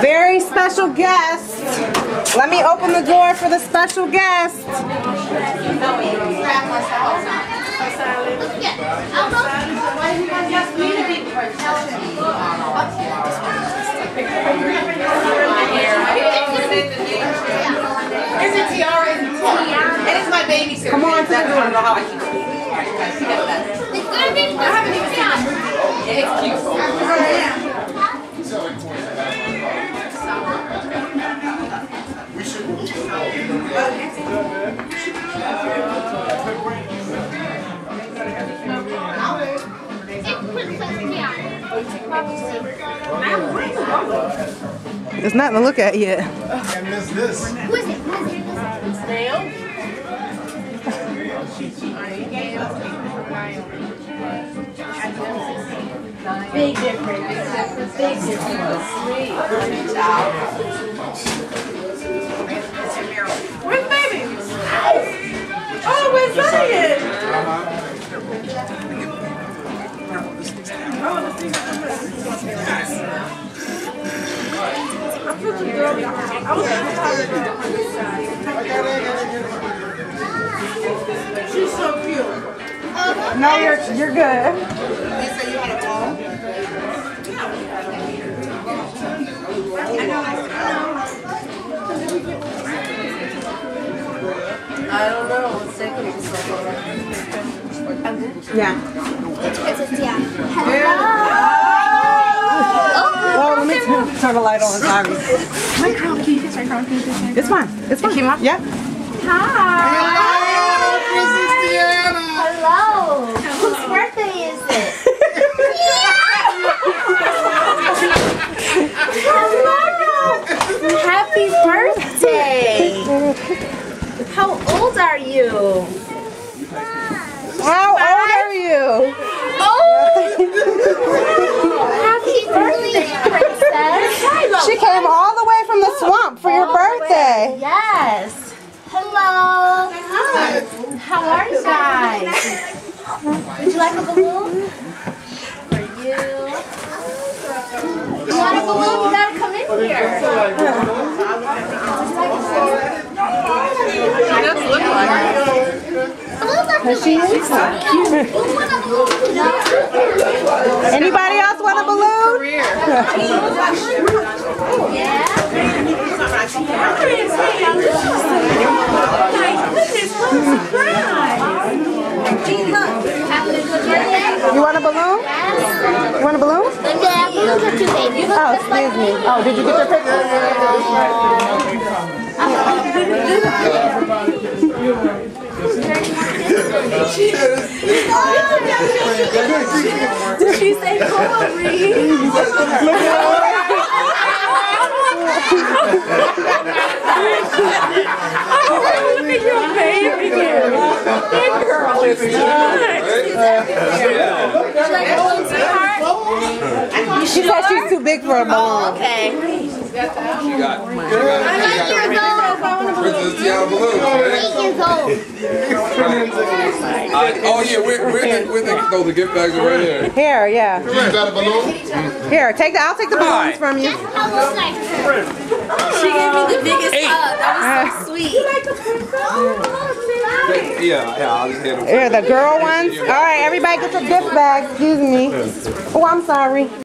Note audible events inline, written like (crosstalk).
Very special guest. Let me open the door for the special guest. Here's a tiara and tiara. It's my babysitter. Come on, that's I don't know how I keep it. Alright, guys, you got that. I haven't even seen the movie. Yeah, it's cute. There's nothing to look at yet. Can't miss this. Who is it? Who is it? Difference, big difference, big difference. Sweet. Where's the baby? Oh, where's Zion? She's so cute. No, you're you're good. They say you had a phone? I don't know, what's taking so long? Yeah. It's a yeah. Hello. Oh, let me turn, turn the light on. Sorry. (laughs) My crown, can you fix my crown? Can you fix my It's fine. It's fine. Came up? Yeah. Hi. Hello. Whose birthday is it? Hello. (laughs) Happy birthday. How old are you? How old are you? Oh. Happy birthday, princess. She came all the way from the swamp for your All the way. birthday. Yes. Hello. Hi. How are you guys? Would you like a balloon? For you. You want a balloon? You gotta come in here. She does look like her. Balloons are for you. Who want a balloon? No? Anybody else want a balloon? Career. Yeah. Having a good birthday? You want a balloon? Yes. You want a balloon? Yeah, balloons are too big. You look Oh, excuse me. Oh, did you get your picture? Did she say Coral Reef? Oh, look at your baby here. That girl is nice. She said she's too big for a balloon. Okay. She got, she got, I'm eight years old. Princess Tiana balloons. Eight years old. Uh, oh yeah, we're, we're the, we're the, no, the gift bags are right here. Here, yeah. You got a balloon? Here, take the. I'll take the balloons Hi. from you. How old are you? She gave me the biggest hug. That was so sweet. Yeah, yeah, I'll just hand them. Here, the girl ones. All right, everybody get your gift bags. Excuse me. Oh, I'm sorry.